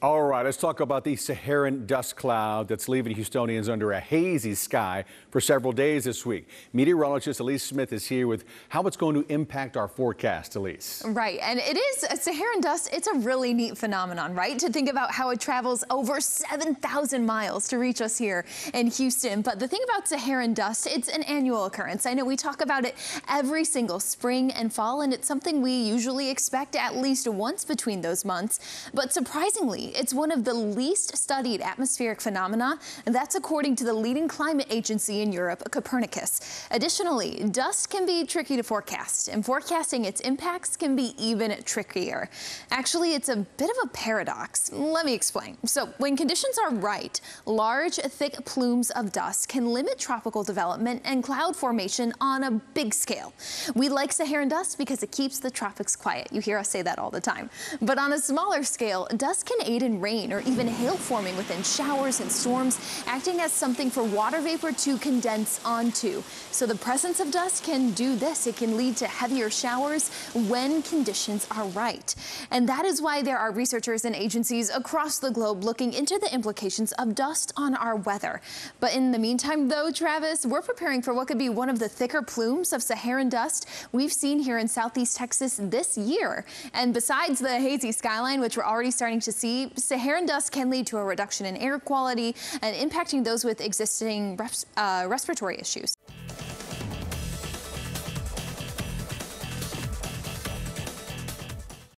All right, let's talk about the Saharan dust cloud that's leaving Houstonians under a hazy sky for several days this week. Meteorologist Elise Smith is here with how it's going to impact our forecast, Elise. Right, and it is a Saharan dust. It's a really neat phenomenon, right? To think about how it travels over 7,000 miles to reach us here in Houston. But the thing about Saharan dust, it's an annual occurrence. I know we talk about it every single spring and fall, and it's something we usually expect at least once between those months. But surprisingly, it's one of the least studied atmospheric phenomena, and that's according to the leading climate agency in Europe, Copernicus. Additionally, dust can be tricky to forecast, and forecasting its impacts can be even trickier. Actually, it's a bit of a paradox. Let me explain. So when conditions are right, large, thick plumes of dust can limit tropical development and cloud formation on a big scale. We like Saharan dust because it keeps the tropics quiet. You hear us say that all the time. But on a smaller scale, dust can aid in rain or even hail forming within showers and storms, acting as something for water vapor to condense onto. So the presence of dust can do this. It can lead to heavier showers when conditions are right. And that is why there are researchers and agencies across the globe looking into the implications of dust on our weather. But in the meantime, though, Travis, we're preparing for what could be one of the thicker plumes of Saharan dust we've seen here in southeast Texas this year. And besides the hazy skyline, which we're already starting to see, Saharan dust can lead to a reduction in air quality and impacting those with existing res uh, respiratory issues.